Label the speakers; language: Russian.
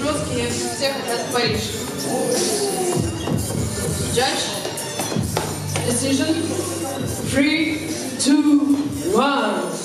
Speaker 1: Все хотят в Париж. Judge, decision, three, two, one.